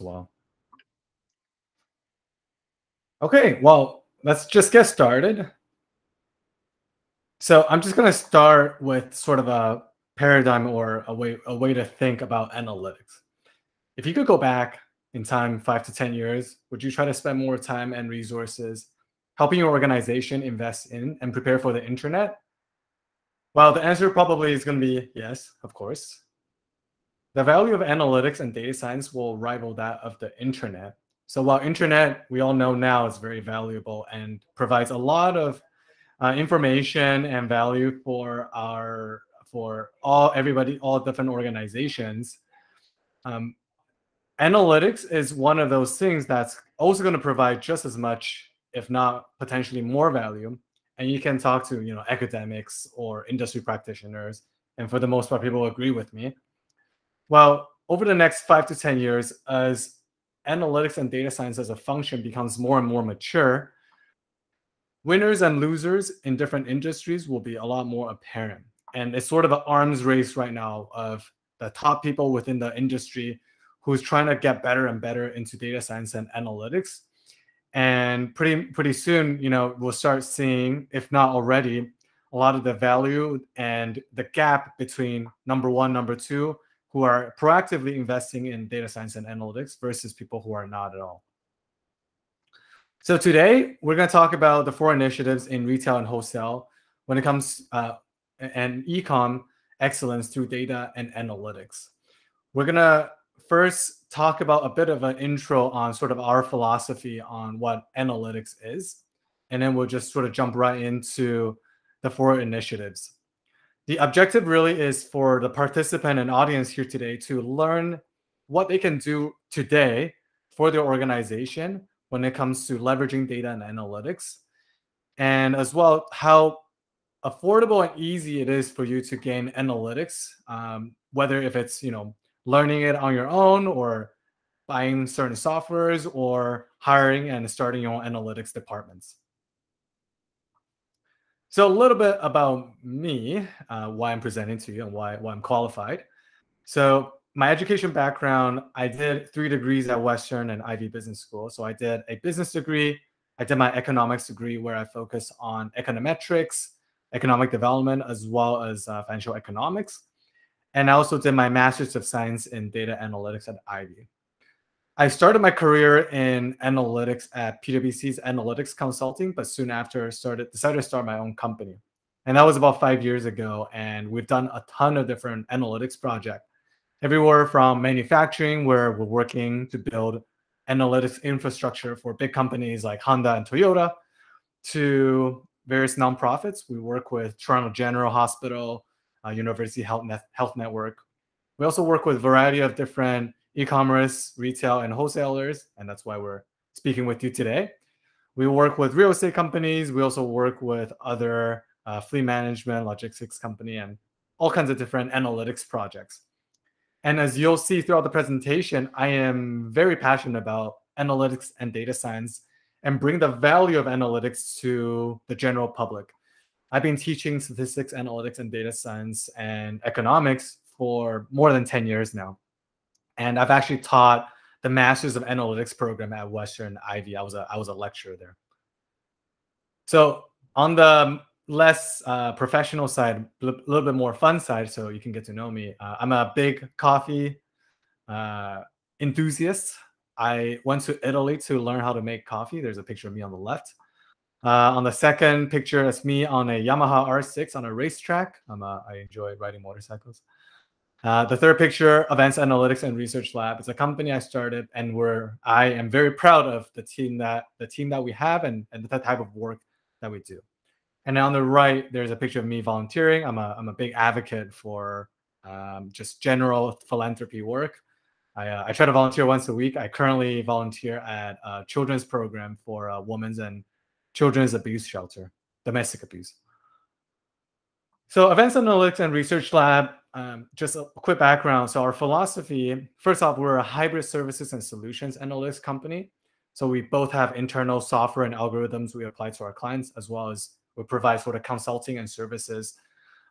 well. Okay, well, let's just get started. So I'm just going to start with sort of a paradigm or a way a way to think about analytics. If you could go back in time 5 to 10 years, would you try to spend more time and resources helping your organization invest in and prepare for the internet? Well, the answer probably is going to be yes, of course. The value of analytics and data science will rival that of the internet. So while internet, we all know now is very valuable and provides a lot of uh, information and value for our for all everybody, all different organizations. Um, analytics is one of those things that's also going to provide just as much, if not potentially more value. And you can talk to you know academics or industry practitioners, and for the most part, people agree with me. Well, over the next five to 10 years, as analytics and data science as a function becomes more and more mature, winners and losers in different industries will be a lot more apparent. And it's sort of an arms race right now of the top people within the industry who's trying to get better and better into data science and analytics. And pretty pretty soon, you know, we'll start seeing, if not already, a lot of the value and the gap between number one, number two, who are proactively investing in data science and analytics versus people who are not at all. So today we're going to talk about the four initiatives in retail and wholesale when it comes uh, and ecom excellence through data and analytics. We're going to first talk about a bit of an intro on sort of our philosophy on what analytics is, and then we'll just sort of jump right into the four initiatives. The objective really is for the participant and audience here today to learn what they can do today for their organization when it comes to leveraging data and analytics, and as well how affordable and easy it is for you to gain analytics, um, whether if it's you know learning it on your own or buying certain softwares or hiring and starting your own analytics departments. So a little bit about me, uh, why I'm presenting to you and why, why I'm qualified. So my education background, I did three degrees at Western and Ivey Business School. So I did a business degree, I did my economics degree where I focus on econometrics, economic development, as well as uh, financial economics. And I also did my master's of science in data analytics at Ivey. I started my career in analytics at PwC's Analytics Consulting, but soon after started decided to start my own company. And that was about five years ago. And we've done a ton of different analytics projects, everywhere from manufacturing, where we're working to build analytics infrastructure for big companies like Honda and Toyota, to various nonprofits. We work with Toronto General Hospital, uh, University Health, Net- Health Network. We also work with a variety of different e-commerce, retail, and wholesalers, and that's why we're speaking with you today. We work with real estate companies. We also work with other uh, fleet management, logistics company, and all kinds of different analytics projects. And as you'll see throughout the presentation, I am very passionate about analytics and data science and bring the value of analytics to the general public. I've been teaching statistics, analytics, and data science and economics for more than 10 years now and I've actually taught the Masters of Analytics program at Western Ivey. I was a I was a lecturer there. So on the less uh, professional side, a little bit more fun side, so you can get to know me. Uh, I'm a big coffee uh, enthusiast. I went to Italy to learn how to make coffee. There's a picture of me on the left. Uh, on the second picture, it's me on a Yamaha R6 on a racetrack. I'm a, I enjoy riding motorcycles. Uh, the third picture, Advanced Analytics and Research Lab, is a company I started, and where I am very proud of the team that the team that we have and, and the type of work that we do. And on the right, there's a picture of me volunteering. I'm a I'm a big advocate for um, just general philanthropy work. I, uh, I try to volunteer once a week. I currently volunteer at a children's program for a women's and children's abuse shelter, domestic abuse. So Advanced Analytics and Research Lab um, just a quick background. So our philosophy, first off, we're a hybrid services and solutions analytics company. So we both have internal software and algorithms we apply to our clients, as well as we provide sort of consulting and services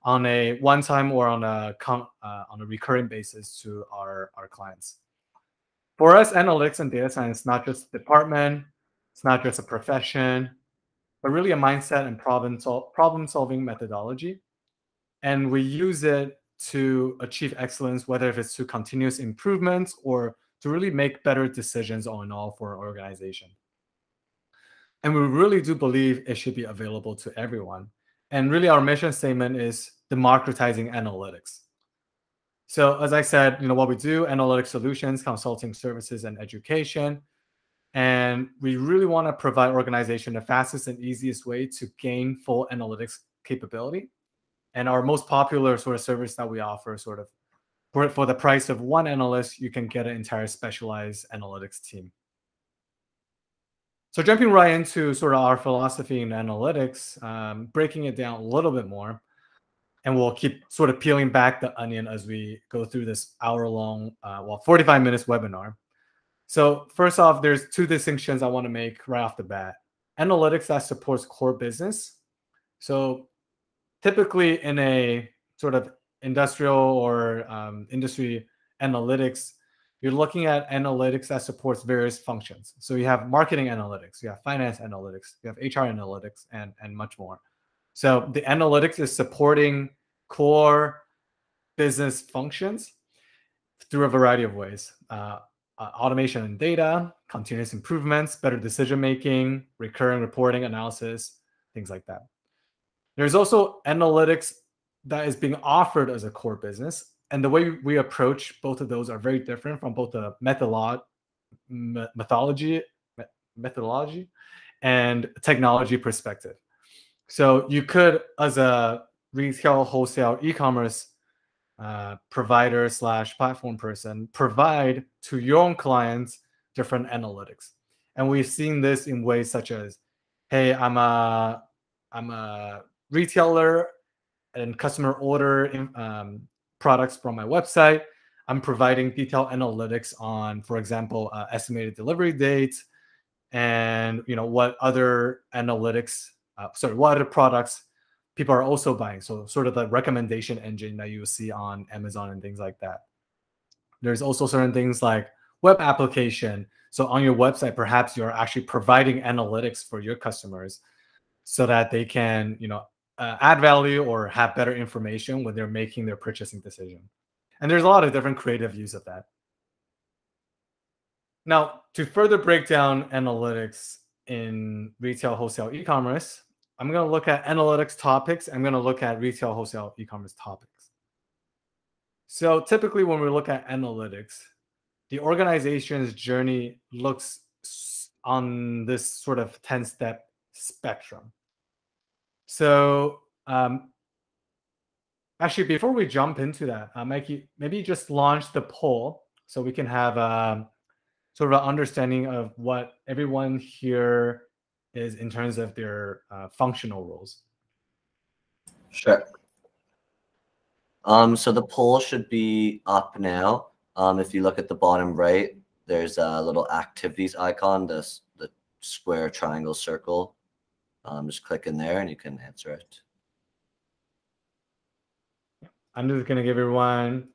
on a one-time or on a uh, on a recurring basis to our our clients. for us, analytics and data science, is not just a department, it's not just a profession, but really a mindset and problem, sol- problem solving methodology. And we use it to achieve excellence, whether if it's to continuous improvements or to really make better decisions all in all for an organization. And we really do believe it should be available to everyone. And really, our mission statement is democratizing analytics. So, as I said, you know what we do: analytic solutions, consulting services, and education. And we really want to provide organization the fastest and easiest way to gain full analytics capability. And our most popular sort of service that we offer, sort of for, for the price of one analyst, you can get an entire specialized analytics team. So jumping right into sort of our philosophy in analytics, um, breaking it down a little bit more, and we'll keep sort of peeling back the onion as we go through this hour-long, uh, well, 45 minutes webinar. So first off, there's two distinctions I want to make right off the bat. Analytics that supports core business. So typically in a sort of industrial or um, industry analytics, you're looking at analytics that supports various functions. So you have marketing analytics, you have finance analytics, you have HR analytics, and, and much more. So the analytics is supporting core business functions through a variety of ways. Uh, uh, automation and data, continuous improvements, better decision making, recurring reporting analysis, things like that. There's also analytics that is being offered as a core business and the way we approach both of those are very different from both the methodology, methodology, and technology perspective. So you could, as a retail, wholesale, e-commerce uh, provider slash platform person, provide to your own clients different analytics. And we've seen this in ways such as, hey, I'm a I'm a retailer and customer order um, products from my website. I'm providing detailed analytics on, for example, uh, estimated delivery dates and you know what other analytics, uh, sorry, what other products people are also buying. So sort of the recommendation engine that you see on Amazon and things like that. There's also certain things like web application. So on your website, perhaps you're actually providing analytics for your customers so that they can, you know, uh, add value or have better information when they're making their purchasing decision. And there's a lot of different creative use of that. Now, to further break down analytics in retail, wholesale, e-commerce, I'm going to look at analytics topics. I'm going to look at retail, wholesale, e-commerce topics. So typically when we look at analytics, the organization's journey looks on this sort of 10-step spectrum. So um, actually, before we jump into that, uh, Mikey, maybe just launch the poll so we can have um, sort of an understanding of what everyone here is in terms of their uh, functional roles. Sure. Um, so the poll should be up now. Um, if you look at the bottom right, there's a little activities icon, this the square triangle circle um, just click in there and you can answer it. I'm just going to give everyone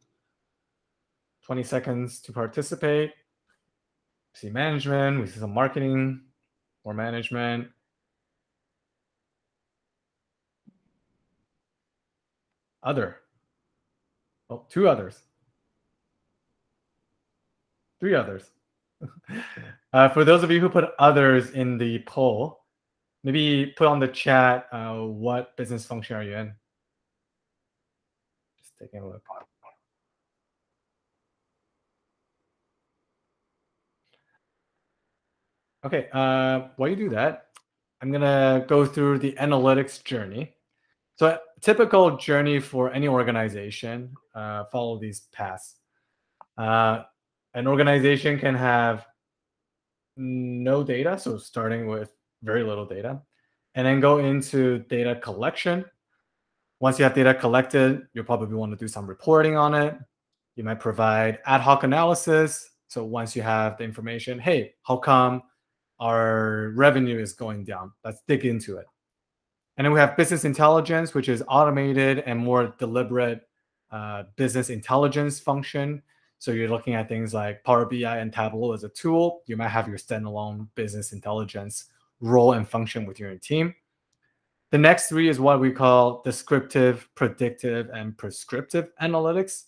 20 seconds to participate. We see management, we see some marketing or management. Other. Oh, two others. Three others. uh, for those of you who put others in the poll, maybe put on the chat uh, what business function are you in? Just taking a look. Okay, uh, while you do that, I'm gonna go through the analytics journey. So a typical journey for any organization, uh, follow these paths. Uh, an organization can have no data, so starting with very little data, and then go into data collection. Once you have data collected, you'll probably want to do some reporting on it. You might provide ad hoc analysis. So once you have the information, hey, how come our revenue is going down? Let's dig into it. And then we have business intelligence, which is automated and more deliberate uh, business intelligence function. So you're looking at things like Power BI and Tableau as a tool. You might have your standalone business intelligence role and function within your team. The next three is what we call descriptive, predictive, and prescriptive analytics.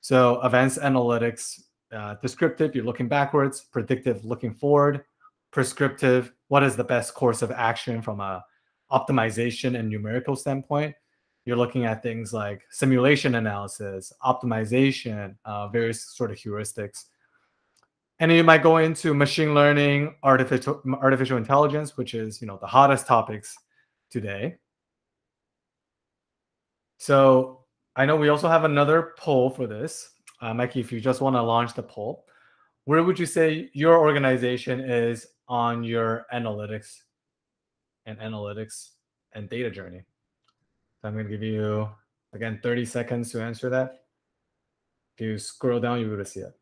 So advanced analytics, uh, descriptive, you're looking backwards, predictive, looking forward, prescriptive, what is the best course of action from a optimization and numerical standpoint. You're looking at things like simulation analysis, optimization, uh, various sort of heuristics. And you might go into machine learning, artificial artificial intelligence, which is you know the hottest topics today. So I know we also have another poll for this. Uh, Mikey, if you just want to launch the poll, where would you say your organization is on your analytics and analytics and data journey? So I'm going to give you, again, 30 seconds to answer that. If you scroll down, you will see it.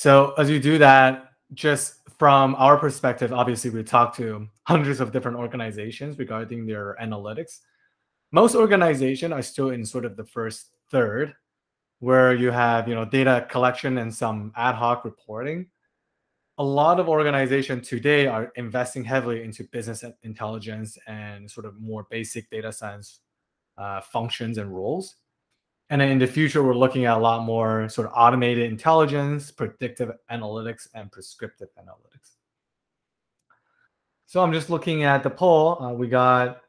So as you do that, just from our perspective, obviously we talk to hundreds of different organizations regarding their analytics. Most organizations are still in sort of the first third, where you have you know data collection and some ad hoc reporting. A lot of organizations today are investing heavily into business intelligence and sort of more basic data science uh, functions and roles. And in the future, we're looking at a lot more sort of automated intelligence, predictive analytics, and prescriptive analytics. So I'm just looking at the poll. Uh, we got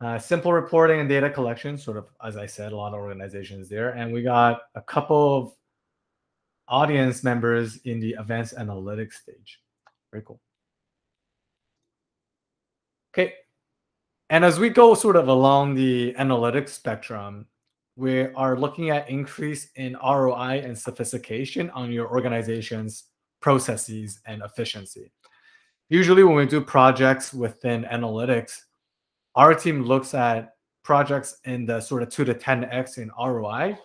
uh, simple reporting and data collection, sort of, as I said, a lot of organizations there. And we got a couple of audience members in the advanced analytics stage. Very cool. Okay. And as we go sort of along the analytics spectrum, we are looking at increase in ROI and sophistication on your organization's processes and efficiency. Usually when we do projects within analytics, our team looks at projects in the sort of 2 to 10x in ROI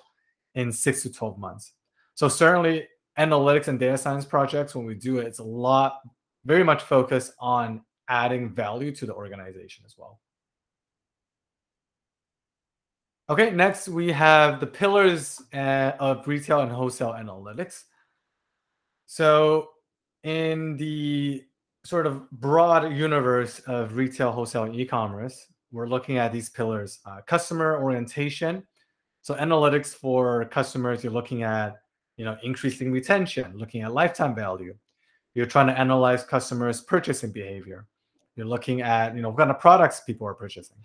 in 6 to 12 months. So certainly analytics and data science projects when we do it it's a lot very much focused on adding value to the organization as well. Okay, next we have the pillars uh, of retail and wholesale analytics. So in the sort of broad universe of retail, wholesale, and e-commerce, we're looking at these pillars: uh, customer orientation. So analytics for customers, you're looking at you know increasing retention, looking at lifetime value. You're trying to analyze customers' purchasing behavior. You're looking at you know what kind of products people are purchasing.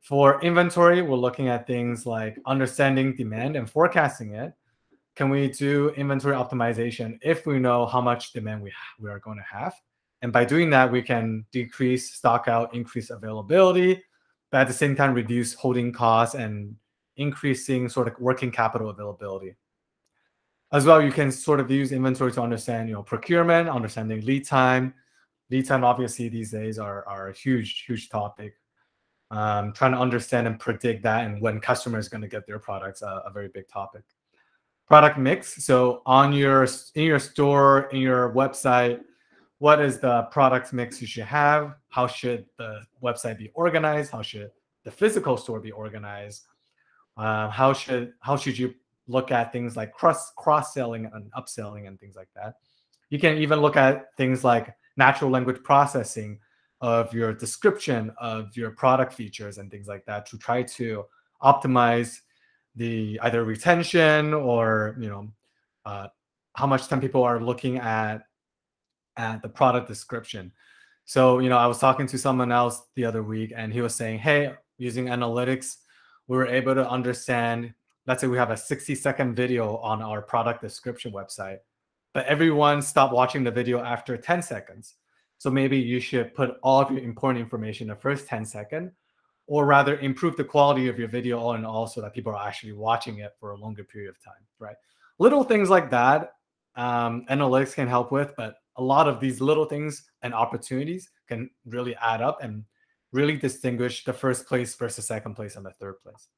For inventory, we're looking at things like understanding demand and forecasting it. Can we do inventory optimization if we know how much demand we, we are going to have? And by doing that, we can decrease stock out, increase availability, but at the same time, reduce holding costs and increasing sort of working capital availability. As well, you can sort of use inventory to understand, you know, procurement, understanding lead time. Lead time, obviously, these days are, are a huge, huge topic um, trying to understand and predict that and when customers going to get their products uh, a very big topic. Product mix so on your in your store in your website what is the product mix you should have? How should the website be organized? How should the physical store be organized? Uh, how should how should you look at things like cross cross selling and upselling and things like that? You can even look at things like natural language processing of your description of your product features and things like that to try to optimize the either retention or you know uh, how much time people are looking at at the product description. So you know i was talking to someone else the other week and he was saying hey using analytics we were able to understand let's say we have a 60 second video on our product description website but everyone stopped watching the video after 10 seconds so maybe you should put all of your important information in the first 10 seconds, or rather improve the quality of your video all in all so that people are actually watching it for a longer period of time, right? Little things like that, um, analytics can help with, but a lot of these little things and opportunities can really add up and really distinguish the first place versus second place and the third place.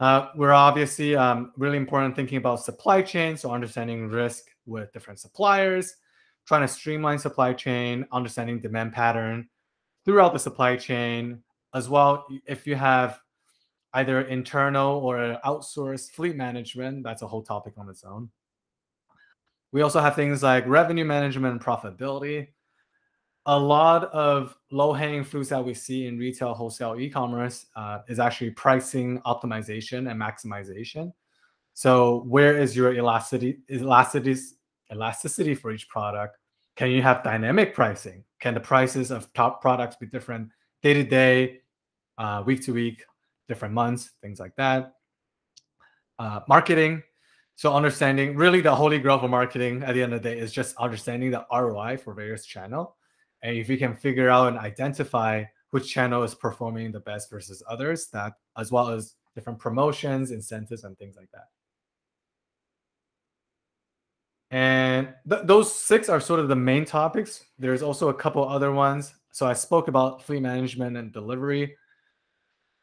Uh, we're obviously um, really important thinking about supply chain, so understanding risk with different suppliers, trying to streamline supply chain, understanding demand pattern throughout the supply chain, as well, if you have either internal or outsourced fleet management, that's a whole topic on its own. We also have things like revenue management and profitability. A lot of low-hanging fruits that we see in retail, wholesale, e-commerce uh, is actually pricing optimization and maximization. So where is your elasticity, elasticity, elasticity for each product? Can you have dynamic pricing? Can the prices of top products be different day to day, uh, week to week, different months, things like that? Uh, marketing. So understanding really the holy grail for marketing at the end of the day is just understanding the ROI for various channel. And if you can figure out and identify which channel is performing the best versus others, that as well as different promotions, incentives, and things like that. And th- those six are sort of the main topics. There's also a couple other ones. So I spoke about fleet management and delivery.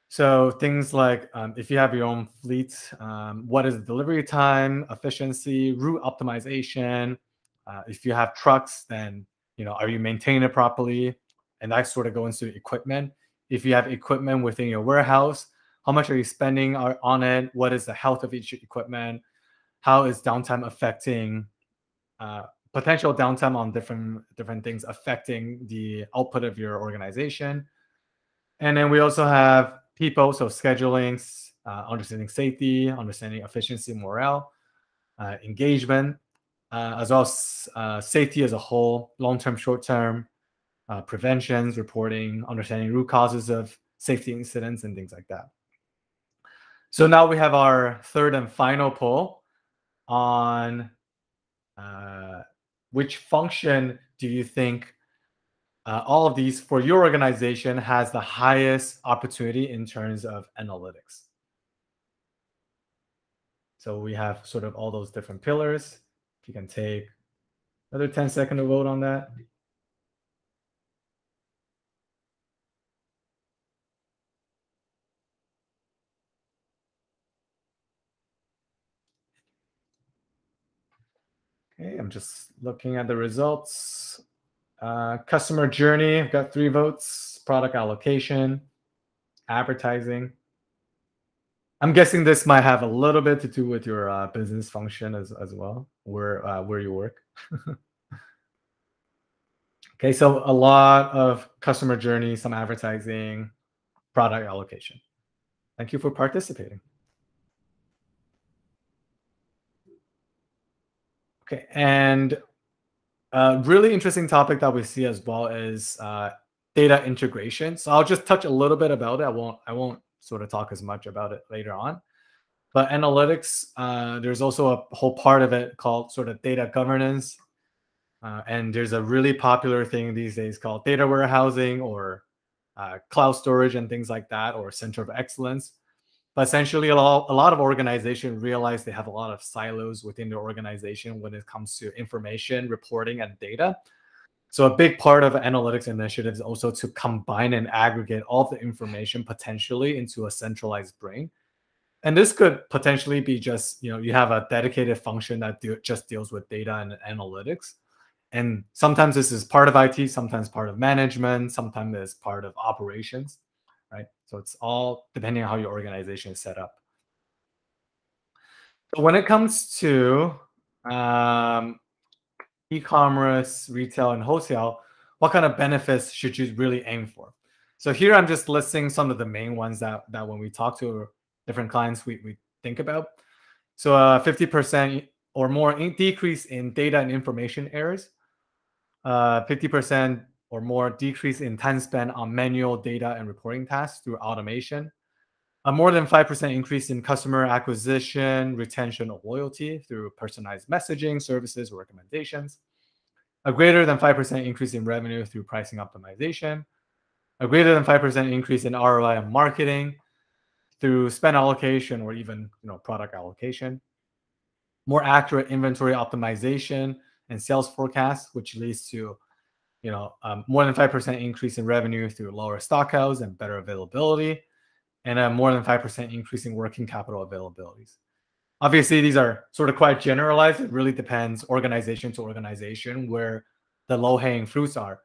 So things like um, if you have your own fleet, um, what is the delivery time, efficiency, route optimization? Uh, if you have trucks, then you know are you maintaining it properly? And that sort of goes into equipment. If you have equipment within your warehouse, how much are you spending on it? What is the health of each equipment? How is downtime affecting uh, potential downtime on different different things affecting the output of your organization. And then we also have people, so scheduling, uh, understanding safety, understanding efficiency, morale, uh, engagement, uh, as well as uh, safety as a whole, long-term, short-term, uh, preventions, reporting, understanding root causes of safety incidents, and things like that. So now we have our third and final poll on uh, which function do you think uh, all of these for your organization has the highest opportunity in terms of analytics? So we have sort of all those different pillars. If you can take another 10 second to vote on that. Okay, I'm just looking at the results. Uh, customer journey, I've got three votes. Product allocation, advertising. I'm guessing this might have a little bit to do with your uh, business function as, as well, where uh, where you work. okay, so a lot of customer journey, some advertising, product allocation. Thank you for participating. Okay, and a really interesting topic that we see as well is uh, data integration. So I'll just touch a little bit about it. I won't I won't sort of talk as much about it later on. But analytics, uh, there's also a whole part of it called sort of data governance. Uh, and there's a really popular thing these days called data warehousing or uh, cloud storage and things like that, or center of excellence. But essentially, a lot, a lot of organizations realize they have a lot of silos within their organization when it comes to information, reporting, and data. So a big part of analytics initiative is also to combine and aggregate all the information potentially into a centralized brain. And this could potentially be just, you know, you have a dedicated function that just deals with data and analytics. And sometimes this is part of IT, sometimes part of management, sometimes it's part of operations right? So it's all depending on how your organization is set up. So when it comes to um, e-commerce, retail, and wholesale, what kind of benefits should you really aim for? So here I'm just listing some of the main ones that that when we talk to different clients, we, we think about. So a uh, 50% or more decrease in data and information errors, uh, 50% or more decrease in time spent on manual data and reporting tasks through automation, a more than 5% increase in customer acquisition, retention, or loyalty through personalized messaging, services, or recommendations, a greater than 5% increase in revenue through pricing optimization, a greater than 5% increase in ROI on marketing through spend allocation or even you know, product allocation, more accurate inventory optimization and sales forecasts, which leads to you know, um, more than 5% increase in revenue through lower stockouts and better availability, and a more than 5% increase in working capital availabilities. Obviously, these are sort of quite generalized. It really depends organization to organization where the low hanging fruits are.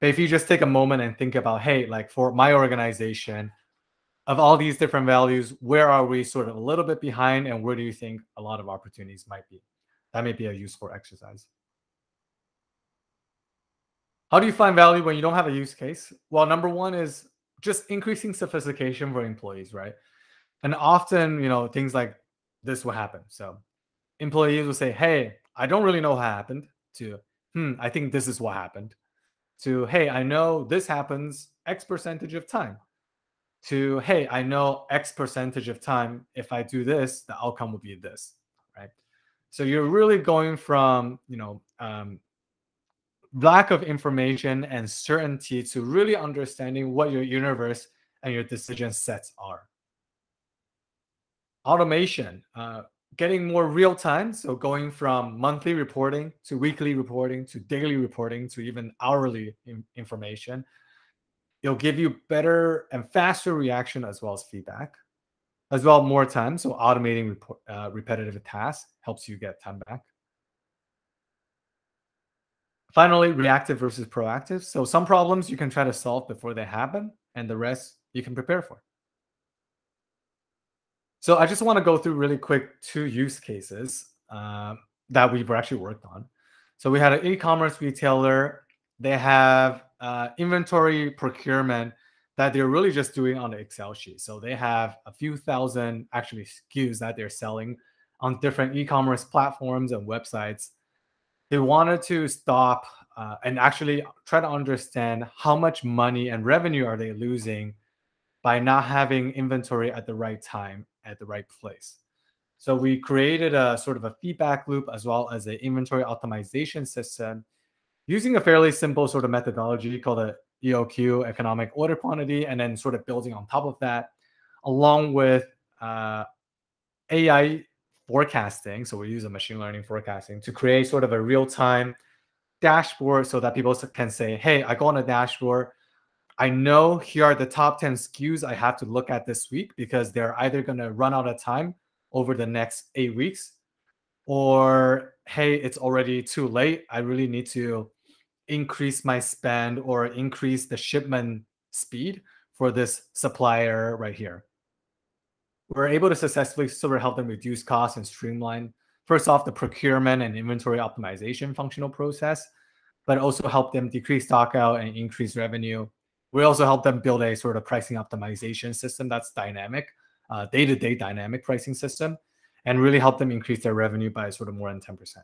But if you just take a moment and think about, hey, like for my organization, of all these different values, where are we sort of a little bit behind and where do you think a lot of opportunities might be? That may be a useful exercise. How do you find value when you don't have a use case? Well, number one is just increasing sophistication for employees, right? And often, you know, things like this will happen. So employees will say, Hey, I don't really know what happened to, hmm, I think this is what happened to, Hey, I know this happens X percentage of time to, Hey, I know X percentage of time. If I do this, the outcome will be this, right? So you're really going from, you know, um, lack of information and certainty to really understanding what your universe and your decision sets are. Automation, uh, getting more real time. So going from monthly reporting to weekly reporting to daily reporting to even hourly information. It'll give you better and faster reaction as well as feedback, as well more time. So automating report, uh, repetitive tasks helps you get time back. Finally, reactive versus proactive. So some problems you can try to solve before they happen, and the rest you can prepare for. So I just want to go through really quick two use cases uh, that we've actually worked on. So we had an e-commerce retailer. They have uh, inventory procurement that they're really just doing on the Excel sheet. So they have a few thousand actually SKUs that they're selling on different e-commerce platforms and websites they wanted to stop uh, and actually try to understand how much money and revenue are they losing by not having inventory at the right time at the right place. So we created a sort of a feedback loop as well as an inventory optimization system using a fairly simple sort of methodology called a EOQ, economic order quantity, and then sort of building on top of that, along with uh, AI forecasting. So we use a machine learning forecasting to create sort of a real time dashboard so that people can say, hey, I go on a dashboard. I know here are the top 10 SKUs I have to look at this week because they're either going to run out of time over the next eight weeks, or hey, it's already too late. I really need to increase my spend or increase the shipment speed for this supplier right here we're able to successfully sort of help them reduce costs and streamline first off the procurement and inventory optimization functional process but also help them decrease stockout and increase revenue. We also help them build a sort of pricing optimization system that's dynamic uh, day-to-day dynamic pricing system and really help them increase their revenue by sort of more than 10%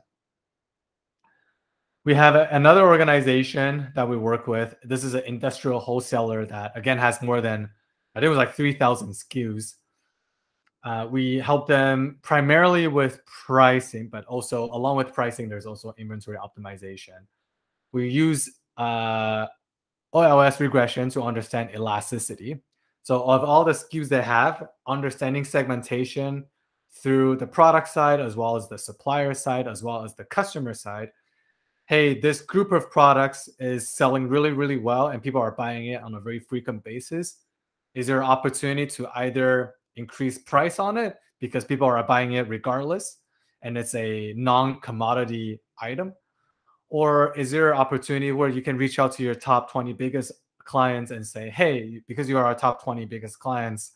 we have a, another organization that we work with. This is an industrial wholesaler that again has more than i think it was like 3000 skus uh, we help them primarily with pricing, but also along with pricing, there's also inventory optimization. We use uh, OLS regression to understand elasticity. So of all the SKUs they have, understanding segmentation through the product side, as well as the supplier side, as well as the customer side. Hey, this group of products is selling really, really well, and people are buying it on a very frequent basis. Is there an opportunity to either increase price on it because people are buying it regardless and it's a non-commodity item? Or is there an opportunity where you can reach out to your top 20 biggest clients and say hey because you are our top 20 biggest clients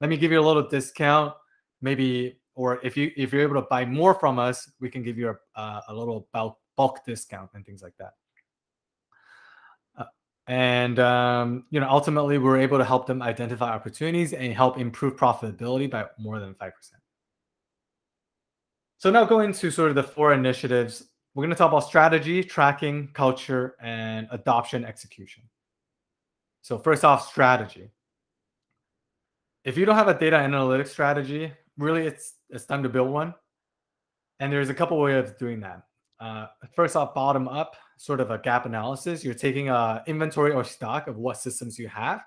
let me give you a little discount maybe or if you if you're able to buy more from us we can give you a, a little bulk bulk discount and things like that and um, you know ultimately we're able to help them identify opportunities and help improve profitability by more than 5% so now going to sort of the four initiatives. We're going to talk about strategy tracking culture and adoption execution. So first off strategy. If you don't have a data analytics strategy really it's it's time to build one. And there's a couple ways of doing that uh, first off bottom up sort of a gap analysis. You're taking a inventory or stock of what systems you have.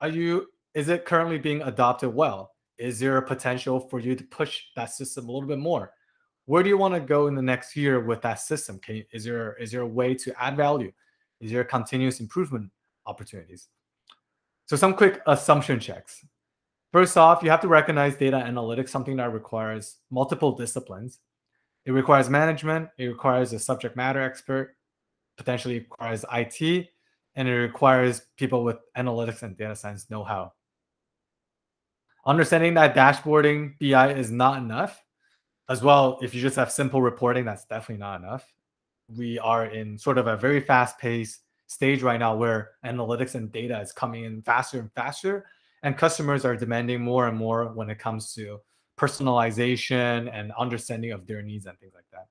Are you is it currently being adopted well? Is there a potential for you to push that system a little bit more? Where do you want to go in the next year with that system? Can you, is there is there a way to add value? Is there continuous improvement opportunities? So some quick assumption checks. First off, you have to recognize data analytics, something that requires multiple disciplines. It requires management, it requires a subject matter expert, potentially requires IT, and it requires people with analytics and data science know how. Understanding that dashboarding BI is not enough. As well, if you just have simple reporting, that's definitely not enough. We are in sort of a very fast paced stage right now where analytics and data is coming in faster and faster, and customers are demanding more and more when it comes to personalization and understanding of their needs and things like that.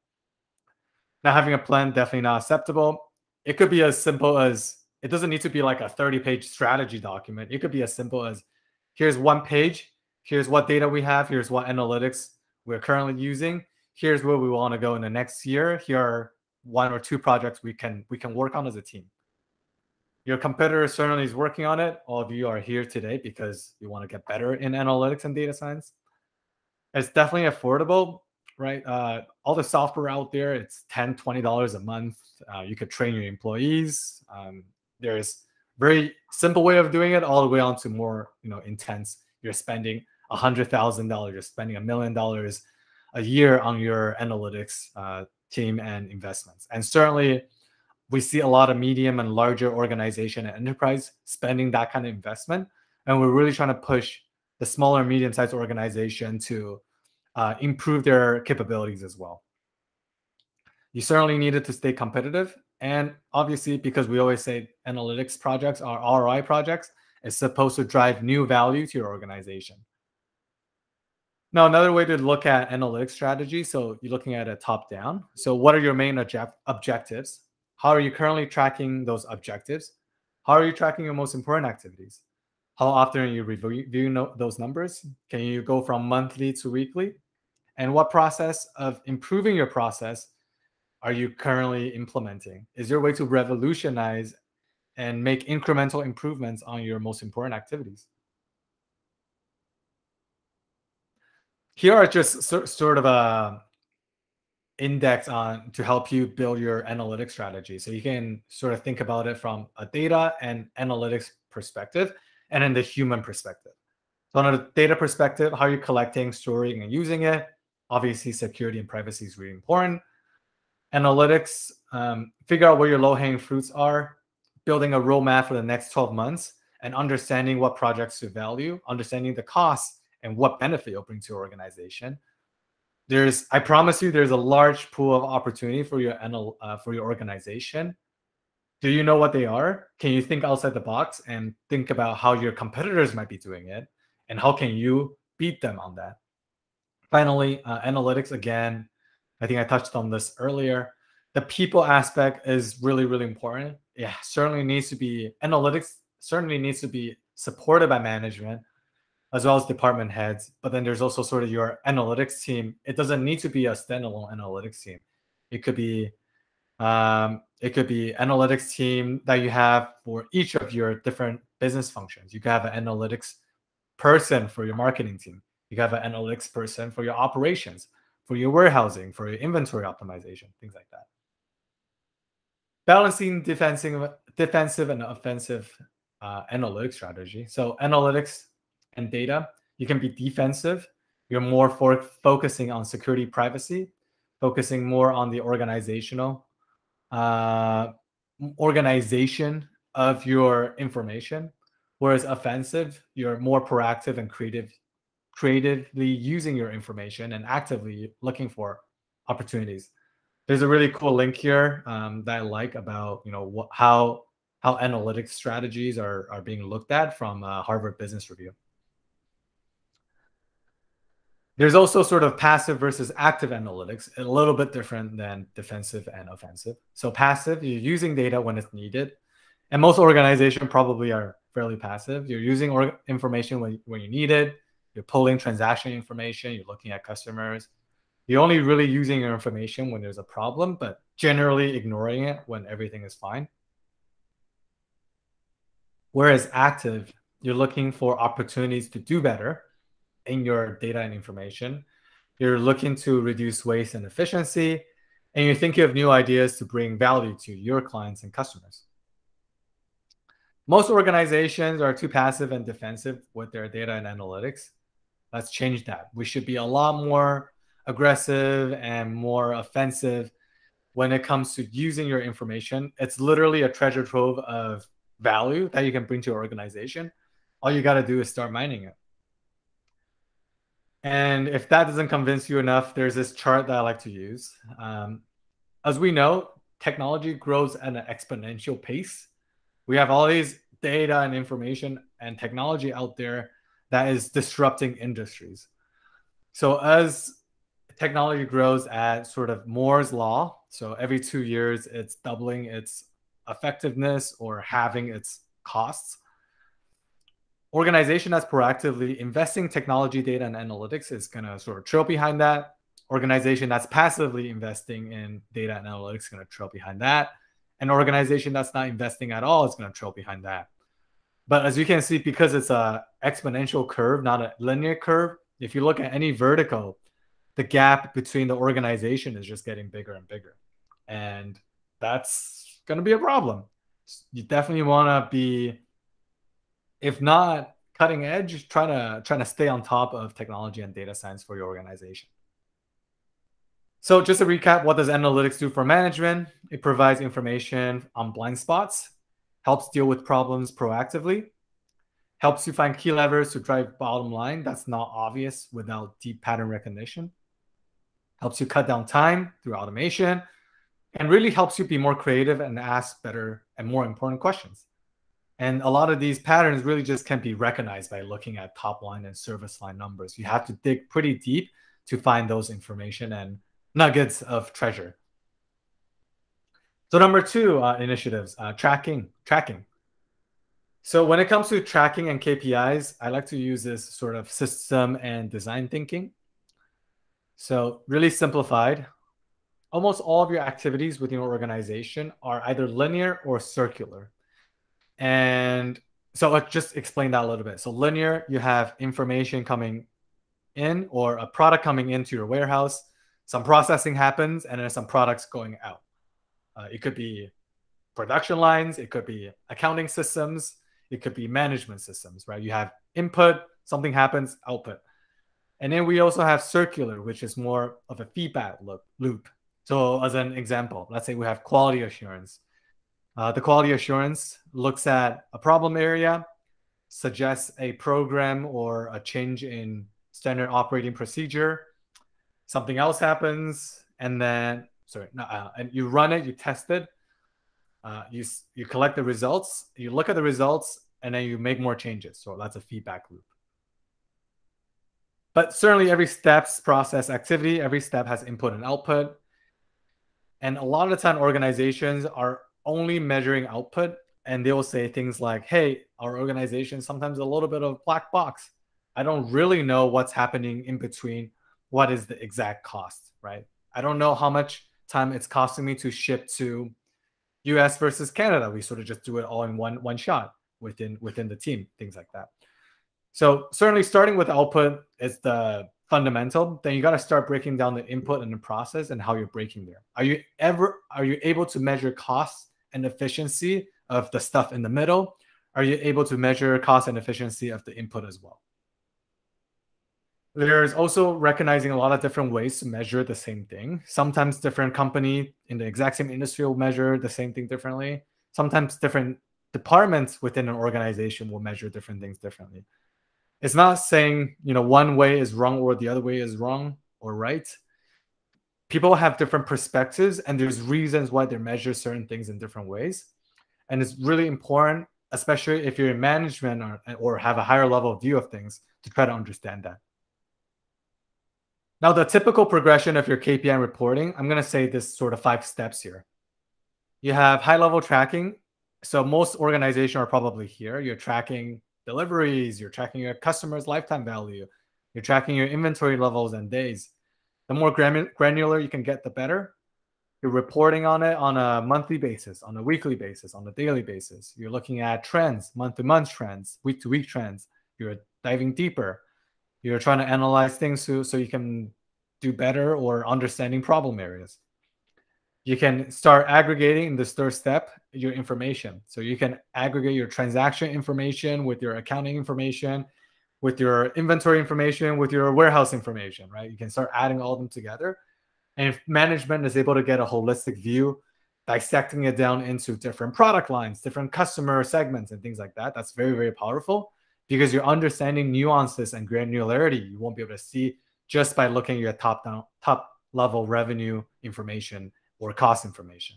Now, having a plan definitely not acceptable. It could be as simple as it doesn't need to be like a 30 page strategy document. It could be as simple as here's one page, here's what data we have, here's what analytics we're currently using, here's where we want to go in the next year. Here are one or two projects we can we can work on as a team. Your competitor certainly is working on it. All of you are here today because you want to get better in analytics and data science. It's definitely affordable, right? Uh, all the software out there, it's 10 $20 a month. Uh, you could train your employees. Um, there's very simple way of doing it all the way on to more you know intense you're spending a hundred thousand dollars you're spending a million dollars a year on your analytics uh, team and investments and certainly we see a lot of medium and larger organization and enterprise spending that kind of investment and we're really trying to push the smaller medium sized organization to uh, improve their capabilities as well you certainly needed to stay competitive and obviously, because we always say analytics projects are ROI projects, it's supposed to drive new value to your organization. Now, another way to look at analytics strategy. So you're looking at a top down. So what are your main object objectives? How are you currently tracking those objectives? How are you tracking your most important activities? How often are you reviewing those numbers? Can you go from monthly to weekly? And what process of improving your process are you currently implementing? Is there a way to revolutionize and make incremental improvements on your most important activities? Here are just sort of a index on to help you build your analytics strategy. So you can sort of think about it from a data and analytics perspective and in the human perspective. So on a data perspective, how are you collecting, storing, and using it? Obviously, security and privacy is really important analytics, um, figure out where your low hanging fruits are, building a roadmap for the next 12 months, and understanding what projects to value, understanding the costs and what benefit you'll bring to your organization. There's, I promise you, there's a large pool of opportunity for your uh, for your organization. Do you know what they are? Can you think outside the box and think about how your competitors might be doing it, and how can you beat them on that? Finally, uh, analytics again I think I touched on this earlier. The people aspect is really, really important. Yeah, certainly needs to be analytics, certainly needs to be supported by management as well as department heads. But then there's also sort of your analytics team. It doesn't need to be a standalone analytics team. It could be um, it could be analytics team that you have for each of your different business functions. You could have an analytics person for your marketing team. You could have an analytics person for your operations for your warehousing, for your inventory optimization, things like that. Balancing defensive, defensive and offensive uh, analytics strategy. So analytics and data, you can be defensive. You're more for focusing on security, privacy, focusing more on the organizational uh, organization of your information. Whereas offensive, you're more proactive and creative creatively using your information and actively looking for opportunities. There's a really cool link here um, that I like about you know what, how how analytics strategies are are being looked at from uh, Harvard Business Review. There's also sort of passive versus active analytics, a little bit different than defensive and offensive. So passive, you're using data when it's needed, and most organizations probably are fairly passive. You're using information when, when you need it you're pulling transaction information, you're looking at customers. You're only really using your information when there's a problem, but generally ignoring it when everything is fine. Whereas active, you're looking for opportunities to do better in your data and information. You're looking to reduce waste and efficiency, and you're thinking of new ideas to bring value to your clients and customers. Most organizations are too passive and defensive with their data and analytics. Let's change that. We should be a lot more aggressive and more offensive when it comes to using your information. It's literally a treasure trove of value that you can bring to your organization. All you got to do is start mining it. And if that doesn't convince you enough, there's this chart that I like to use. Um, as we know, technology grows at an exponential pace. We have all these data and information and technology out there that is disrupting industries. So as technology grows at sort of Moore's law, so every two years it's doubling its effectiveness or having its costs. Organization that's proactively investing technology data and analytics is going to sort of trail behind that. Organization that's passively investing in data and analytics is going to trail behind that. An organization that's not investing at all is going to trail behind that. But as you can see, because it's a exponential curve, not a linear curve, if you look at any vertical, the gap between the organization is just getting bigger and bigger. And that's going to be a problem. You definitely want to be, if not cutting edge, trying to trying to stay on top of technology and data science for your organization. So just to recap, what does analytics do for management? It provides information on blind spots, helps deal with problems proactively, helps you find key levers to drive bottom line that's not obvious without deep pattern recognition, helps you cut down time through automation, and really helps you be more creative and ask better and more important questions. And a lot of these patterns really just can be recognized by looking at top line and service line numbers. You have to dig pretty deep to find those information and nuggets of treasure. So number two uh, initiatives, uh, tracking, tracking. So when it comes to tracking and KPIs, I like to use this sort of system and design thinking. So really simplified, almost all of your activities within your organization are either linear or circular. And so I'll just explain that a little bit. So linear, you have information coming in or a product coming into your warehouse. Some processing happens and then some products going out. Uh, it could be production lines, it could be accounting systems, it could be management systems, right? You have input, something happens, output. And then we also have circular, which is more of a feedback loop. So, as an example, let's say we have quality assurance. Uh, the quality assurance looks at a problem area, suggests a program or a change in standard operating procedure. Something else happens, and then sorry, no, uh, and you run it, you test it, uh, you you collect the results, you look at the results, and then you make more changes. So that's a feedback loop. But certainly every steps process activity, every step has input and output. And a lot of the time organizations are only measuring output and they will say things like, hey, our organization sometimes a little bit of black box. I don't really know what's happening in between what is the exact cost, right? I don't know how much time it's costing me to ship to US versus Canada. We sort of just do it all in one one shot within within the team, things like that. So certainly starting with output is the fundamental. Then you got to start breaking down the input and the process and how you're breaking there. Are you ever are you able to measure cost and efficiency of the stuff in the middle? Are you able to measure cost and efficiency of the input as well? There's also recognizing a lot of different ways to measure the same thing. Sometimes different company in the exact same industry will measure the same thing differently. Sometimes different departments within an organization will measure different things differently. It's not saying, you know, one way is wrong or the other way is wrong or right. People have different perspectives and there's reasons why they measure certain things in different ways. And it's really important, especially if you're in management or, or have a higher level view of things, to try to understand that. Now, the typical progression of your KPI reporting, I'm going to say this sort of five steps here. You have high level tracking. So most organizations are probably here. You're tracking deliveries, you're tracking your customers' lifetime value, you're tracking your inventory levels and days. The more granular you can get, the better. You're reporting on it on a monthly basis, on a weekly basis, on a daily basis. You're looking at trends, month to month trends, week to week trends. You're diving deeper you're trying to analyze things so, so you can do better or understanding problem areas. You can start aggregating in this third step your information. So you can aggregate your transaction information with your accounting information, with your inventory information, with your warehouse information, right? You can start adding all of them together. And if management is able to get a holistic view, dissecting it down into different product lines, different customer segments, and things like that, that's very, very powerful because you're understanding nuances and granularity you won't be able to see just by looking at your top down top level revenue information or cost information.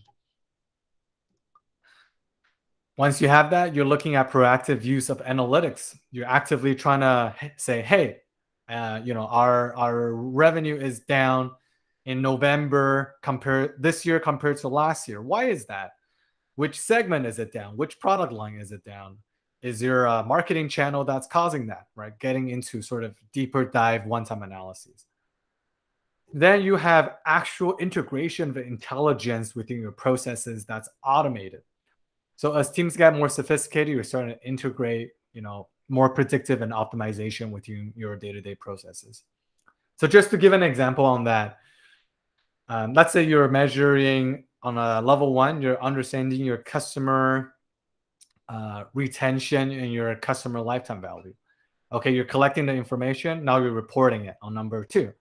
Once you have that, you're looking at proactive use of analytics. You're actively trying to say, hey, uh, you know, our our revenue is down in November compared this year compared to last year. Why is that? Which segment is it down? Which product line is it down? Is a marketing channel that's causing that? Right, getting into sort of deeper dive one-time analyses. Then you have actual integration of intelligence within your processes that's automated. So as teams get more sophisticated, you're starting to integrate, you know, more predictive and optimization within your day-to-day processes. So just to give an example on that, um, let's say you're measuring on a level one, you're understanding your customer uh, retention and your customer lifetime value. Okay, you're collecting the information. Now you're reporting it on number two.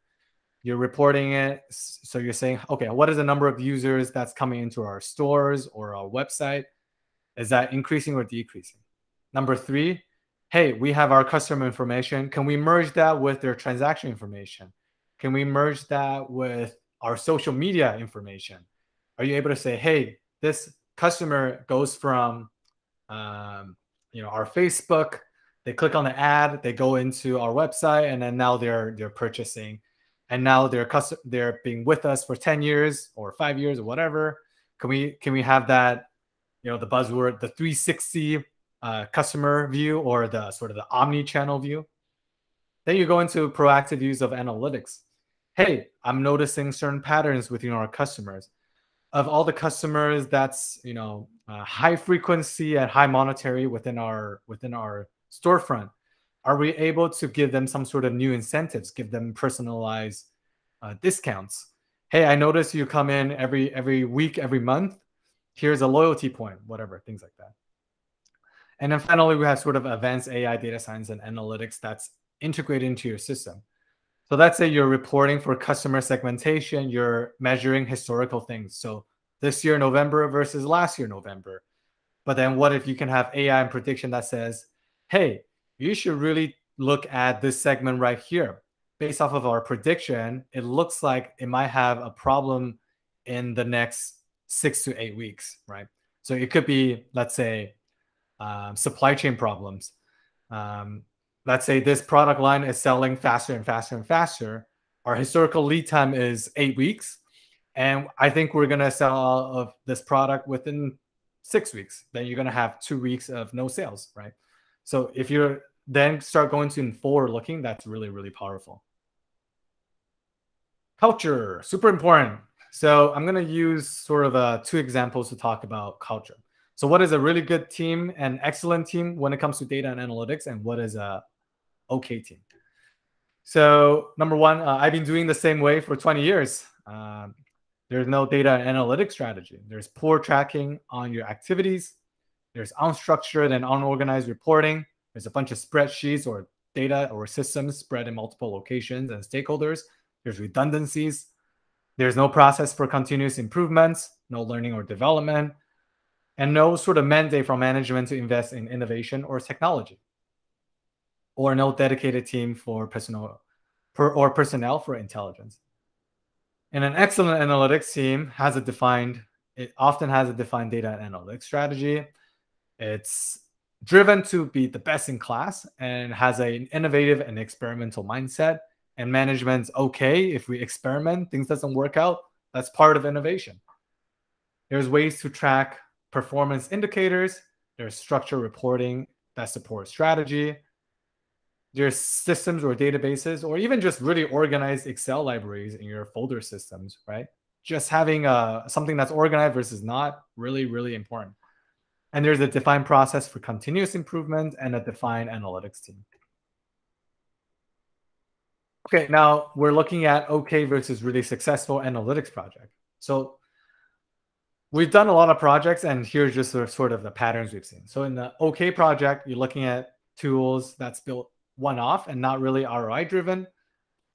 You're reporting it. So you're saying, okay, what is the number of users that's coming into our stores or our website? Is that increasing or decreasing? Number three, hey, we have our customer information. Can we merge that with their transaction information? Can we merge that with our social media information? Are you able to say, hey, this customer goes from um, you know our Facebook, they click on the ad, they go into our website, and then now they're they're purchasing, and now they're custom they're being with us for 10 years or five years or whatever. Can we can we have that, you know, the buzzword, the 360 uh, customer view or the sort of the omni-channel view? Then you go into proactive use of analytics hey, I'm noticing certain patterns within our customers. Of all the customers that's you know uh, high frequency and high monetary within our within our storefront, are we able to give them some sort of new incentives, give them personalized uh, discounts? Hey, I notice you come in every every week, every month. Here's a loyalty point, whatever, things like that. And then finally, we have sort of advanced AI data science and analytics that's integrated into your system. So let's say you're reporting for customer segmentation, you're measuring historical things. So this year, November versus last year, November. But then what if you can have AI and prediction that says, hey, you should really look at this segment right here. Based off of our prediction, it looks like it might have a problem in the next six to eight weeks, right? So it could be, let's say, um, supply chain problems. Um, let's say this product line is selling faster and faster and faster. Our historical lead time is eight weeks. And I think we're going to sell all of this product within six weeks. Then you're going to have two weeks of no sales, right? So if you're then start going to forward looking, that's really, really powerful. Culture, super important. So I'm going to use sort of uh, two examples to talk about culture. So what is a really good team and excellent team when it comes to data and analytics, and what is a okay team. So number one, uh, I've been doing the same way for 20 years. Um, there's no data analytics strategy. There's poor tracking on your activities. There's unstructured and unorganized reporting. There's a bunch of spreadsheets or data or systems spread in multiple locations and stakeholders. There's redundancies. There's no process for continuous improvements, no learning or development, and no sort of mandate from management to invest in innovation or technology or no dedicated team for personal per, or personnel for intelligence. And an excellent analytics team has a defined, it often has a defined data and analytics strategy. It's driven to be the best in class and has an innovative and experimental mindset. And management's okay if we experiment, things doesn't work out. That's part of innovation. There's ways to track performance indicators. There's structured reporting that supports strategy there's systems or databases, or even just really organized Excel libraries in your folder systems, right? Just having uh, something that's organized versus not really, really important. And there's a defined process for continuous improvement and a defined analytics team. Okay, now we're looking at okay versus really successful analytics project. So we've done a lot of projects, and here's just sort of the patterns we've seen. So in the okay project, you're looking at tools that's built one off and not really ROI driven.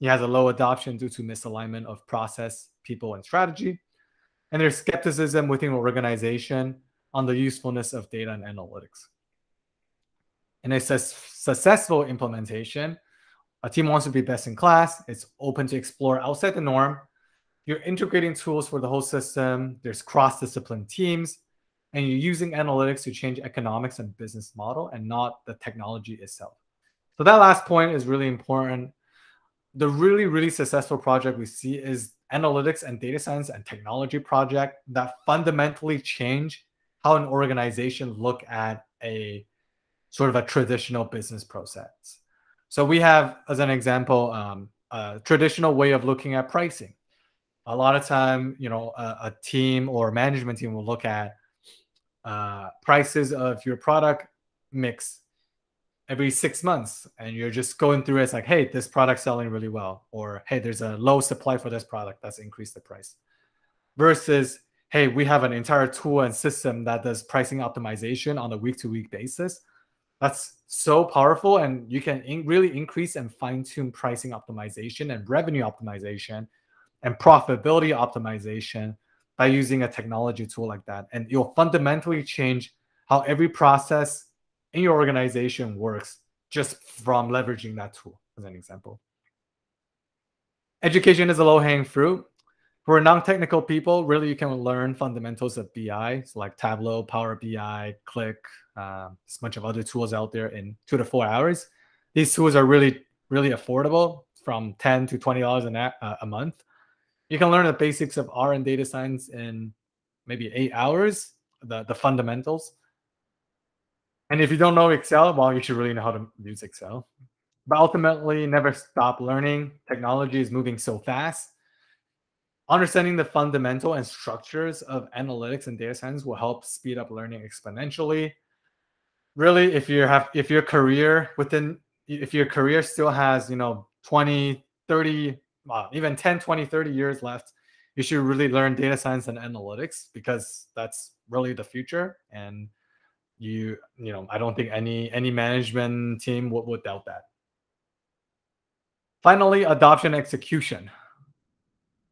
It has a low adoption due to misalignment of process, people and strategy. And there's skepticism within an organization on the usefulness of data and analytics. In a su- successful implementation, a team wants to be best in class. It's open to explore outside the norm. You're integrating tools for the whole system. There's cross discipline teams, and you're using analytics to change economics and business model and not the technology itself. So, that last point is really important. The really, really successful project we see is analytics and data science and technology project that fundamentally change how an organization look at a sort of a traditional business process. So we have, as an example, um, a traditional way of looking at pricing. A lot of time, you know, a, a team or management team will look at uh, prices of your product mix every six months, and you're just going through it. It's like, hey, this product's selling really well, or hey, there's a low supply for this product that's increased the price. Versus, hey, we have an entire tool and system that does pricing optimization on a week-to-week basis that's so powerful, and you can in really increase and fine tune pricing optimization and revenue optimization and profitability optimization by using a technology tool like that. And you'll fundamentally change how every process in your organization works just from leveraging that tool, as an example. Education is a low hanging fruit for non-technical people, really you can learn fundamentals of BI, so like Tableau, Power BI, Qlik, um, a bunch of other tools out there in two to four hours. These tools are really, really affordable, from ten to twenty dollars a, uh, a month. You can learn the basics of R and data science in maybe eight hours, the the fundamentals. And if you don't know Excel, well, you should really know how to use Excel. But ultimately, never stop learning. Technology is moving so fast Understanding the fundamental and structures of analytics and data science will help speed up learning exponentially. Really, if you have if your career within if your career still has, you know, 20, 30, well, even 10, 20, 30 years left, you should really learn data science and analytics because that's really the future. And you you know i don't think any any management team would, would doubt that. Finally adoption execution.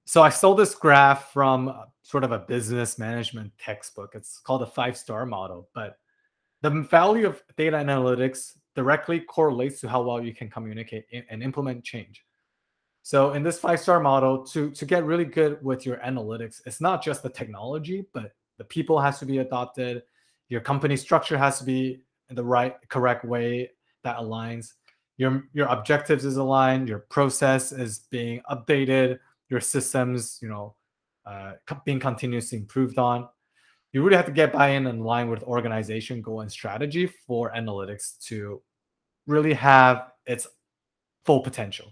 So I stole this graph from uh, sort of a business management textbook. It's called the five star model, but the value of data analytics directly correlates to how well you can communicate and implement change. So in this five star model, to to get really good with your analytics, it's not just the technology, but the people has to be adopted. Your company structure has to be in the right, correct way that aligns. Your your objectives is aligned. Your process is being updated your systems, you know, uh, being continuously improved on. You really have to get buy-in in line with organization goal and strategy for analytics to really have its full potential.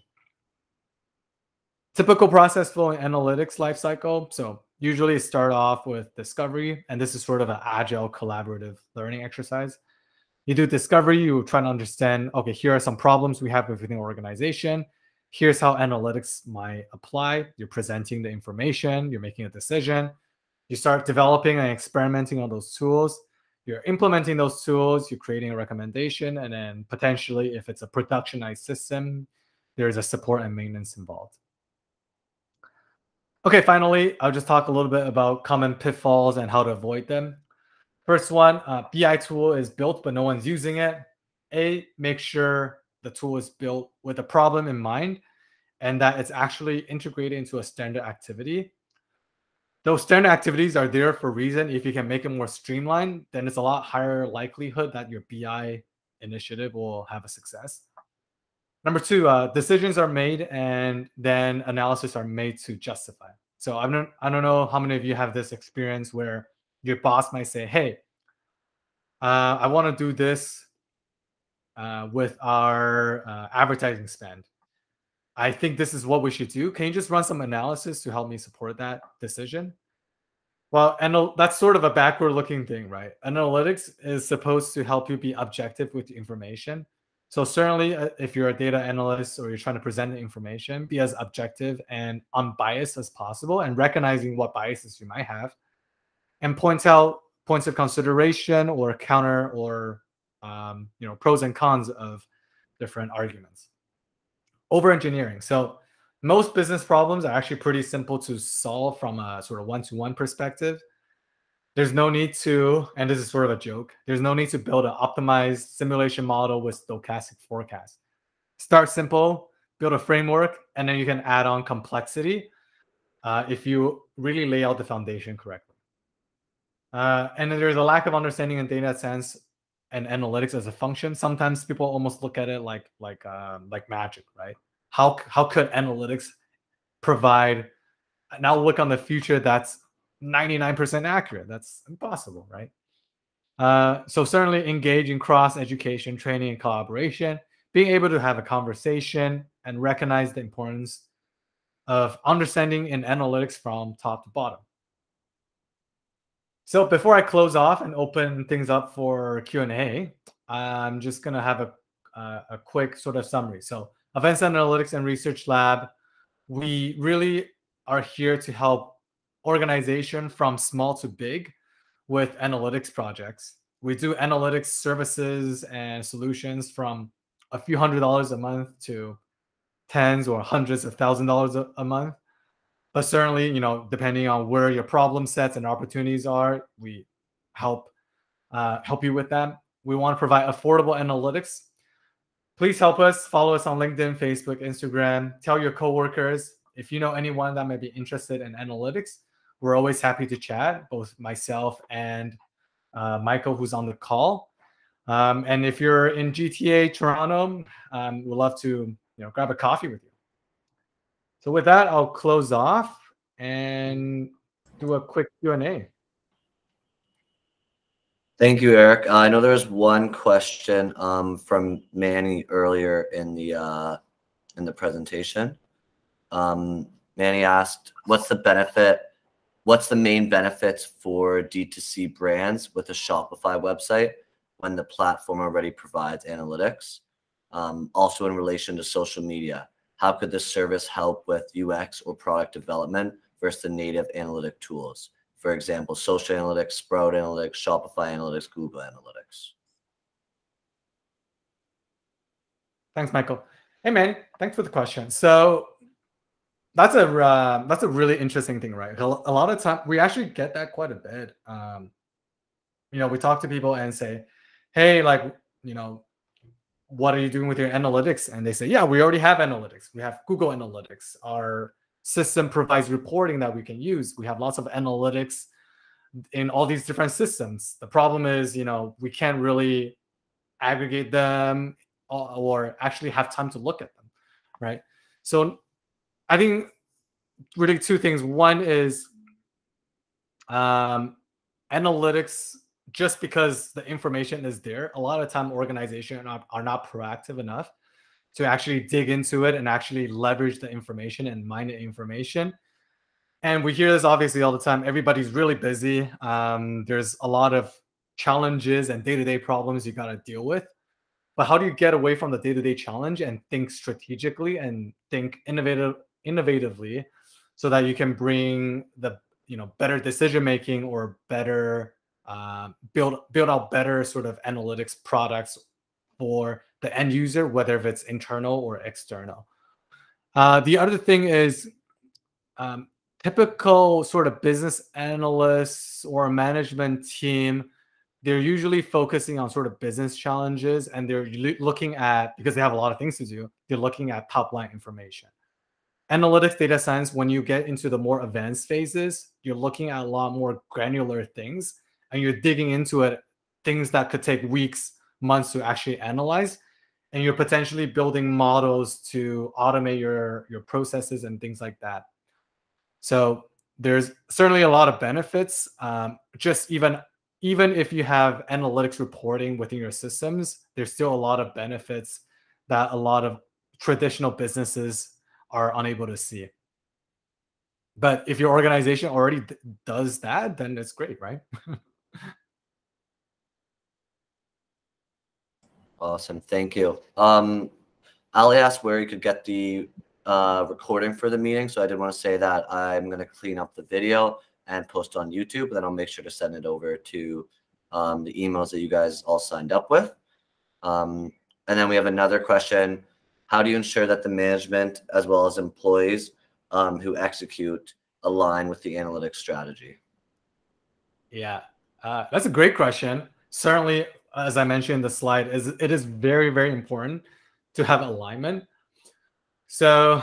Typical process flow in analytics lifecycle. So usually start off with discovery, and this is sort of an agile collaborative learning exercise. You do discovery, you try to understand, okay, here are some problems we have within the organization here's how analytics might apply. You're presenting the information, you're making a decision. You start developing and experimenting on those tools. You're implementing those tools, you're creating a recommendation, and then potentially, if it's a productionized system, there's a support and maintenance involved. Okay, finally, I'll just talk a little bit about common pitfalls and how to avoid them. First one, uh, BI tool is built, but no one's using it. A, make sure the tool is built with a problem in mind and that it's actually integrated into a standard activity. Those standard activities are there for a reason. If you can make it more streamlined, then it's a lot higher likelihood that your BI initiative will have a success. Number two, uh, decisions are made and then analysis are made to justify. So I don't, I don't know how many of you have this experience where your boss might say, "Hey, uh, I want to do this uh, with our uh, advertising spend. I think this is what we should do. Can you just run some analysis to help me support that decision? Well, and that's sort of a backward looking thing, right? Analytics is supposed to help you be objective with the information. So certainly uh, if you're a data analyst or you're trying to present the information, be as objective and unbiased as possible and recognizing what biases you might have and point out points of consideration or counter or um, you know pros and cons of different arguments over engineering so most business problems are actually pretty simple to solve from a sort of one-to-one perspective. There's no need to, and this is sort of a joke, there's no need to build an optimized simulation model with stochastic forecast. Start simple, build a framework, and then you can add on complexity uh, if you really lay out the foundation correctly. Uh, and then there's a lack of understanding in data science and analytics as a function. Sometimes people almost look at it like like uh, like magic, right? how how could analytics provide an outlook on the future that's 99% accurate? That's impossible, right? Uh, so certainly engage in cross education, training, and collaboration. Being able to have a conversation and recognize the importance of understanding in analytics from top to bottom. So before I close off and open things up for Q and A, I'm just gonna have a uh, a quick sort of summary. So Advanced Analytics and Research Lab, we really are here to help organization from small to big with analytics projects. We do analytics services and solutions from a few hundred dollars a month to tens or hundreds of thousand dollars a month. But certainly, you know, depending on where your problem sets and opportunities are, we help uh, help you with that. We want to provide affordable analytics Please help us. Follow us on LinkedIn, Facebook, Instagram. Tell your coworkers if you know anyone that might be interested in analytics. We're always happy to chat, both myself and uh, Michael, who's on the call. Um, and if you're in GTA Toronto, um, we'd love to you know grab a coffee with you. So with that, I'll close off and do a quick Q and A. Thank you, Eric. Uh, I know there was one question um, from Manny earlier in the uh, in the presentation. Um, Manny asked, "What's the benefit? What's the main benefits for D2C brands with a Shopify website when the platform already provides analytics? Um, also, in relation to social media, how could this service help with UX or product development versus the native analytic tools?" for example, social analytics, Sprout analytics, Shopify analytics, Google analytics. Thanks, Michael. Hey, man, thanks for the question. So that's a uh, that's a really interesting thing, right? A lot of time we actually get that quite a bit. Um, you know, we talk to people and say, "Hey, like, you know, what are you doing with your analytics?" And they say, "Yeah, we already have analytics. We have Google Analytics. Our system provides reporting that we can use. We have lots of analytics in all these different systems. The problem is, you know, we can't really aggregate them or, actually have time to look at them, right? So I think really two things. One is um, analytics, just because the information is there, a lot of time organizations are not, are not proactive enough to actually dig into it and actually leverage the information and mine the information. And we hear this obviously all the time. Everybody's really busy. Um, there's a lot of challenges and day-to-day problems you got to deal with. But how do you get away from the day-to-day challenge and think strategically and think innovative innovatively so that you can bring the you know better decision making or better uh, build build out better sort of analytics products for the end user, whether if it's internal or external. Uh, the other thing is um, typical sort of business analysts or management team, they're usually focusing on sort of business challenges and they're looking at, because they have a lot of things to do, they're looking at top line information. Analytics, data science, when you get into the more advanced phases, you're looking at a lot more granular things and you're digging into it, things that could take weeks, months to actually analyze and you're potentially building models to automate your your processes and things like that. So there's certainly a lot of benefits um, just even even if you have analytics reporting within your systems there's still a lot of benefits that a lot of traditional businesses are unable to see. But if your organization already does that then it's great right Awesome. Thank you. Um, Ali asked where you could get the uh, recording for the meeting. So I did want to say that I'm going to clean up the video and post on YouTube. Then I'll make sure to send it over to um, the emails that you guys all signed up with. Um, and then we have another question. how do you ensure that the management as well as employees um, who execute align with the analytics strategy? Yeah, uh, that's a great question. Certainly, as I mentioned in the slide, is it is very very important to have alignment. So,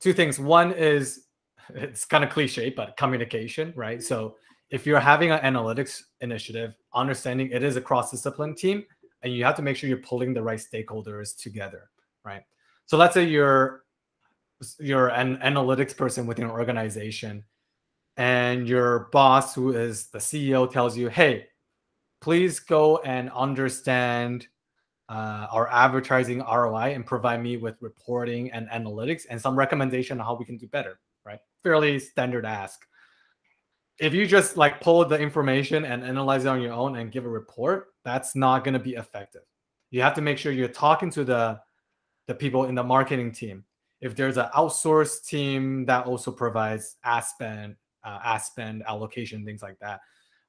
two things. One is it's kind of cliche, but communication, right? So, if you're having an analytics initiative, understanding it is a cross discipline team, and you have to make sure you're pulling the right stakeholders together, right? So, let's say you're you're an analytics person within an organization and your boss who is the ceo tells you hey please go and understand uh, our advertising roi and provide me with reporting and analytics and some recommendation on how we can do better right? Fairly standard ask. If you just like pull the information and analyze it on your own and give a report that's not going to be effective. You have to make sure you're talking to the the people in the marketing team. If there's an outsourced team that also provides ad spend, uh, ad spend allocation, things like that,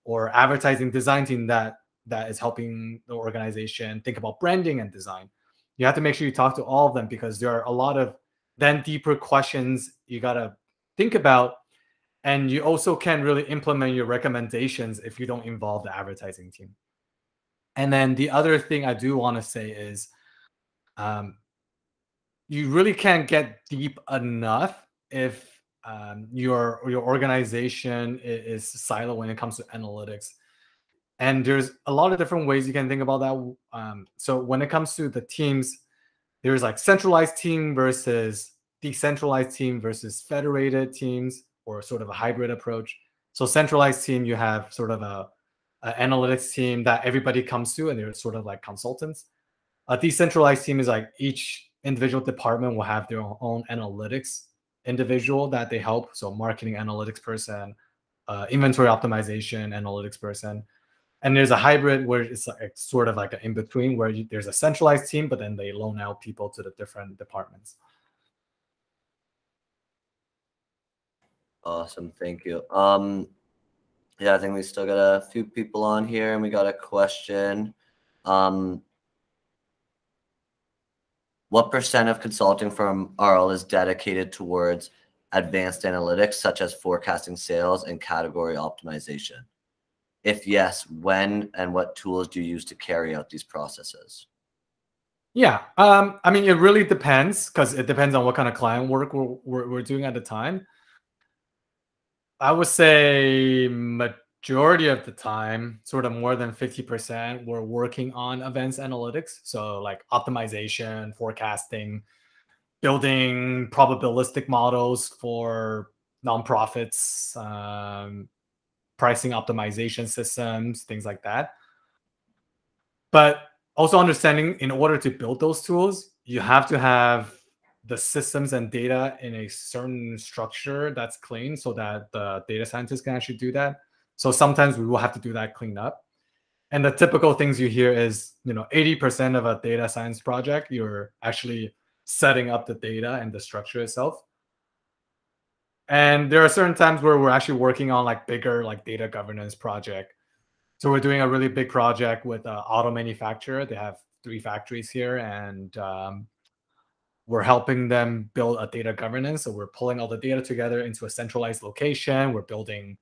or advertising design team that that is helping the organization think about branding and design, you have to make sure you talk to all of them because there are a lot of then deeper questions you gotta think about, and you also can really implement your recommendations if you don't involve the advertising team. And then the other thing I do want to say is, um, you really can't get deep enough if um, your your organization is, is silo when it comes to analytics. And there's a lot of different ways you can think about that. Um, so when it comes to the teams there's like centralized team versus decentralized team versus federated teams or sort of a hybrid approach. So centralized team you have sort of a, a analytics team that everybody comes to and they're sort of like consultants. A decentralized team is like each individual department will have their own analytics individual that they help. So marketing analytics person, uh, inventory optimization analytics person. And there's a hybrid where it's like sort of like an in between where you, there's a centralized team, but then they loan out people to the different departments. Awesome, thank you. Um, yeah, I think we still got a few people on here, and we got a question. Um, what percent of consulting from RL is dedicated towards advanced analytics, such as forecasting sales and category optimization? If yes, when and what tools do you use to carry out these processes? Yeah, um, I mean, it really depends because it depends on what kind of client work we're, we're, we're doing at the time. I would say majority of the time, sort of more than 50%, we're working on advanced analytics. So, like optimization, forecasting, building probabilistic models for nonprofits, um, pricing optimization systems, things like that. But also understanding in order to build those tools, you have to have the systems and data in a certain structure that's clean so that the data scientists can actually do that so sometimes we will have to do that cleanup. And the typical things you hear is, you know, 80% of a data science project, you're actually setting up the data and the structure itself. And there are certain times where we're actually working on like bigger like data governance project. So we're doing a really big project with an auto manufacturer. They have three factories here, and um, we're helping them build a data governance. So we're pulling all the data together into a centralized location. We're building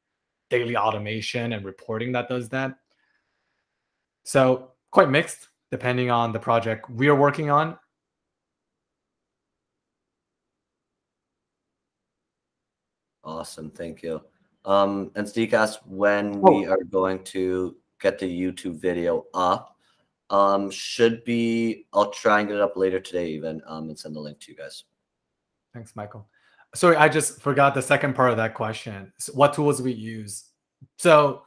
daily automation and reporting that does that. So quite mixed depending on the project we are working on. Awesome, thank you. Um, and Steve asked when oh. we are going to get the YouTube video up. Um, should be, I'll try and get it up later today even um, and send the link to you guys. Thanks, Michael. Sorry, I just forgot the second part of that question. So what tools we use? So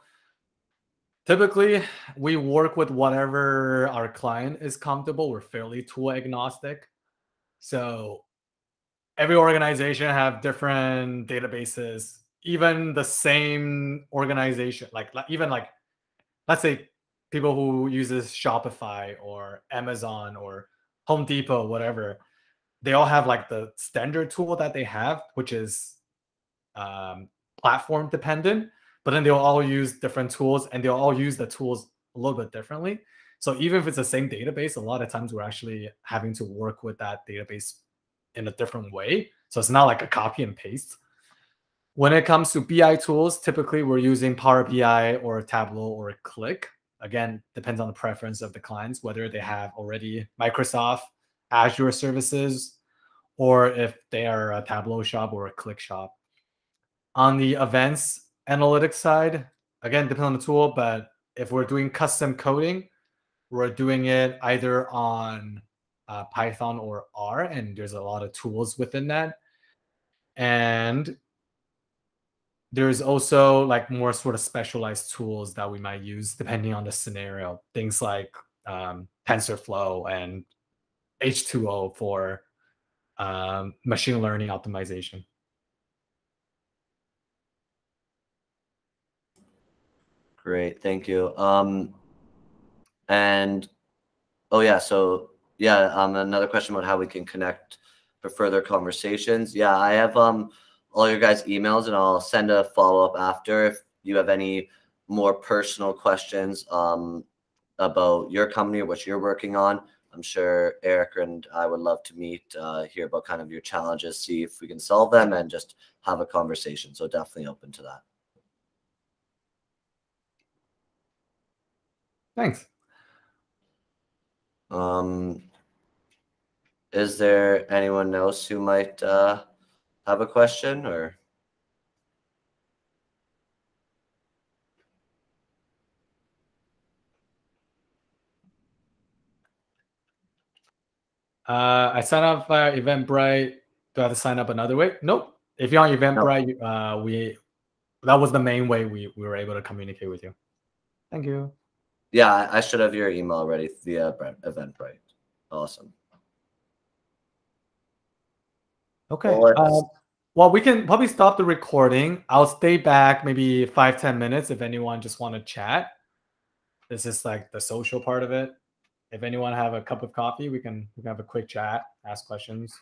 typically we work with whatever our client is comfortable. We're fairly tool agnostic. So every organization have different databases. Even the same organization, like even like let's say people who uses Shopify or Amazon or Home Depot, whatever they all have like the standard tool that they have, which is um, platform dependent. But then they'll all use different tools, and they'll all use the tools a little bit differently. So even if it's the same database, a lot of times we're actually having to work with that database in a different way. So it's not like a copy and paste. When it comes to BI tools, typically we're using Power BI or Tableau or Qlik. Again, depends on the preference of the clients, whether they have already Microsoft Azure services or if they are a Tableau shop or a Qlik shop. On the advanced analytics side, again, depends on the tool, but if we're doing custom coding, we're doing it either on uh, Python or R, and there's a lot of tools within that. And there's also like more sort of specialized tools that we might use depending on the scenario. Things like um, TensorFlow and H2O for um, machine learning optimization. Great, thank you. Um, and oh yeah, so yeah, um, another question about how we can connect for further conversations. Yeah, I have um all your guys' emails, and I'll send a follow up after if you have any more personal questions um about your company or what you're working on. I'm sure Eric and I would love to meet, uh, hear about kind of your challenges, see if we can solve them, and just have a conversation. So definitely open to that. Thanks. Um, is there anyone else who might uh, have a question or? Uh, I sign up via Eventbrite. Do I have to sign up another way? Nope. If you're on Eventbrite, no. uh, we that was the main way we, we were able to communicate with you. Thank you. Yeah, I should have your email ready via Eventbrite. Awesome. Okay. Well, uh, well, we can probably stop the recording. I'll stay back maybe five ten minutes if anyone just want to chat. This is like the social part of it if anyone have a cup of coffee, we can we can have a quick chat, ask questions.